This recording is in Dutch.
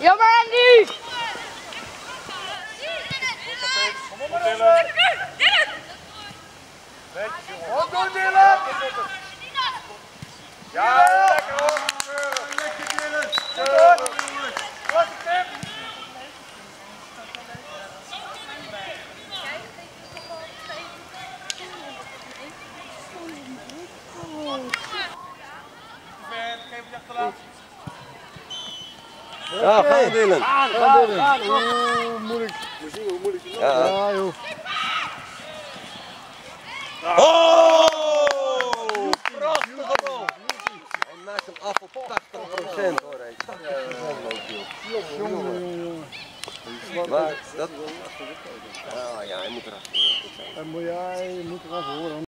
Jammer en nu! Goed doen, Dylan! Ja, lekker hoor! Lekker Dylan! Wat een tip! Ja, gaan Dylan. Ga Dylan! Oeh, moeilijk. Ja. Ja joh. Oh! Prachtige bal. Hij maakt hem af op 80% hoor. hè. 80% Jongen, jongen, jongen. Maar dat... Ja, ja, hij moet erachter. En moet jij, je moet eraf horen.